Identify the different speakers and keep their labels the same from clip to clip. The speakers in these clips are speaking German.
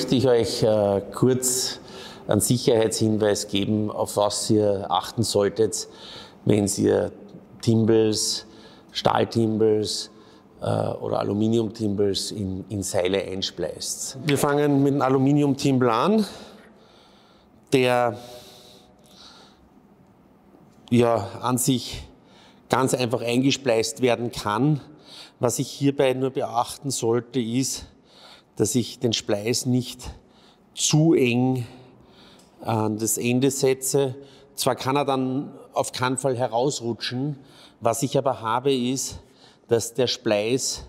Speaker 1: möchte ich euch äh, kurz einen Sicherheitshinweis geben, auf was ihr achten solltet, wenn ihr Timbals, Stahltimbals äh, oder Aluminiumtimbals in, in Seile einspleißt. Wir fangen mit einem Aluminiumtimbal an, der ja an sich ganz einfach eingespleist werden kann. Was ich hierbei nur beachten sollte, ist, dass ich den Spleiß nicht zu eng an das Ende setze. Zwar kann er dann auf keinen Fall herausrutschen, was ich aber habe ist, dass der Spleiß,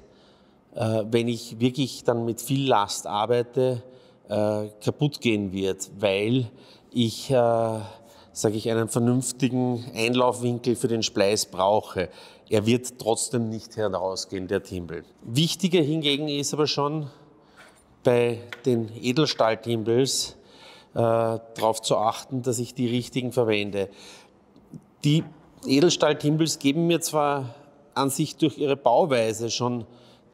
Speaker 1: äh, wenn ich wirklich dann mit viel Last arbeite, äh, kaputt gehen wird, weil ich, äh, sage ich, einen vernünftigen Einlaufwinkel für den Spleiß brauche. Er wird trotzdem nicht herausgehen, der Timbel. Wichtiger hingegen ist aber schon bei den Edelstahltimbels äh, darauf zu achten, dass ich die richtigen verwende. Die Edelstahltimbels geben mir zwar an sich durch ihre Bauweise schon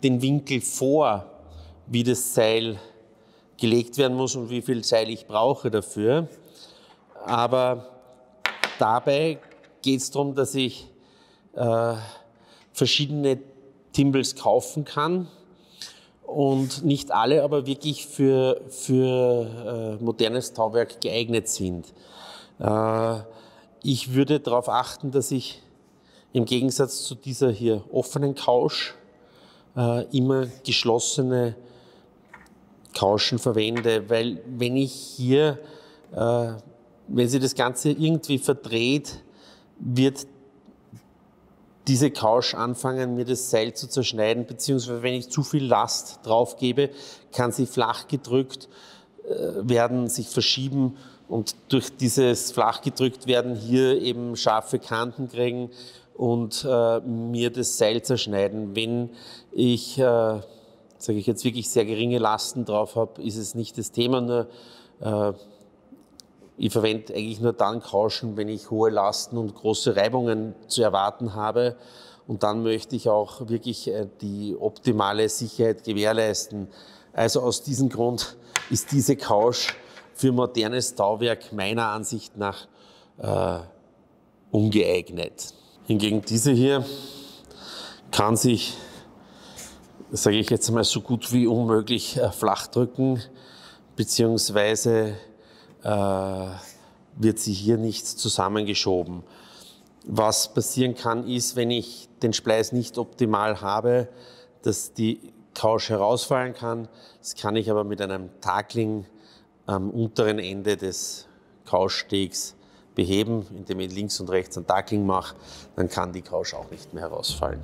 Speaker 1: den Winkel vor, wie das Seil gelegt werden muss und wie viel Seil ich brauche dafür. Aber dabei geht es darum, dass ich äh, verschiedene Timbels kaufen kann und nicht alle aber wirklich für, für äh, modernes Tauwerk geeignet sind. Äh, ich würde darauf achten, dass ich im Gegensatz zu dieser hier offenen Couch äh, immer geschlossene Couchen verwende, weil wenn ich hier, äh, wenn sie das Ganze irgendwie verdreht, wird diese Couch anfangen, mir das Seil zu zerschneiden, beziehungsweise wenn ich zu viel Last drauf gebe, kann sie flach gedrückt äh, werden, sich verschieben und durch dieses flach gedrückt werden hier eben scharfe Kanten kriegen und äh, mir das Seil zerschneiden. Wenn ich, äh, sage ich jetzt, wirklich sehr geringe Lasten drauf habe, ist es nicht das Thema, nur äh, ich verwende eigentlich nur dann Kauschen, wenn ich hohe Lasten und große Reibungen zu erwarten habe. Und dann möchte ich auch wirklich äh, die optimale Sicherheit gewährleisten. Also aus diesem Grund ist diese Couch für modernes Tauwerk meiner Ansicht nach äh, ungeeignet. Hingegen diese hier kann sich, sage ich jetzt mal, so gut wie unmöglich äh, flach drücken, beziehungsweise wird sie hier nicht zusammengeschoben. Was passieren kann, ist, wenn ich den Spleiß nicht optimal habe, dass die Couch herausfallen kann. Das kann ich aber mit einem Takling am unteren Ende des Couchstegs beheben, indem ich links und rechts ein Takling mache. Dann kann die Couch auch nicht mehr herausfallen.